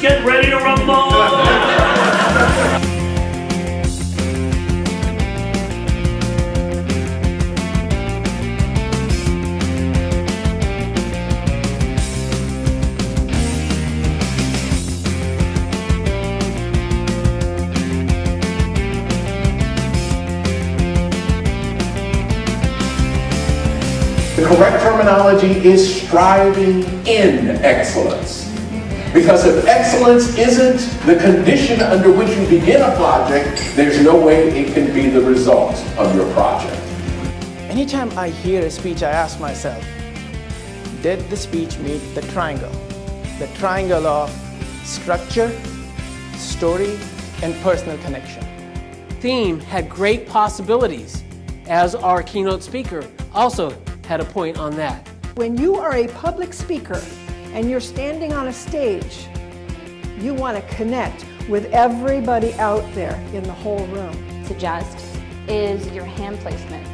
Get ready to rumble! The correct terminology is striving in excellence. Because if excellence isn't the condition under which you begin a project, there's no way it can be the result of your project. Anytime I hear a speech, I ask myself, did the speech meet the triangle? The triangle of structure, story, and personal connection. Theme had great possibilities, as our keynote speaker also had a point on that. When you are a public speaker and you're standing on a stage, you want to connect with everybody out there in the whole room. Suggest is your hand placement.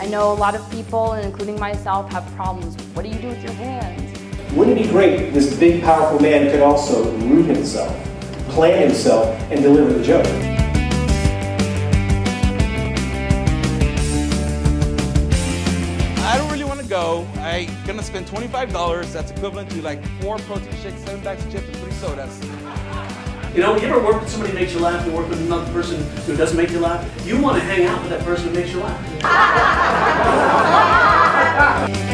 I know a lot of people, including myself, have problems. What do you do with your hands? Wouldn't it be great if this big, powerful man could also root himself, plan himself, and deliver the joke? Go. I'm gonna spend $25. That's equivalent to like four protein shakes, seven bags of chips, and three sodas. You know, you ever work with somebody who makes you laugh, you work with another person who doesn't make you laugh? You want to hang out with that person who makes you laugh.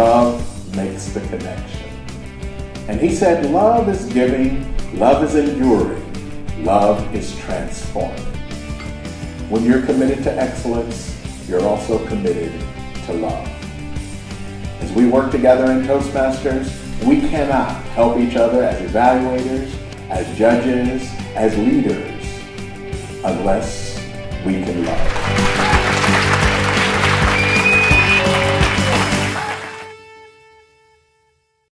Love makes the connection. And he said, love is giving, love is enduring, love is transforming. When you're committed to excellence, you're also committed to love. As we work together in Toastmasters, we cannot help each other as evaluators, as judges, as leaders, unless we can love.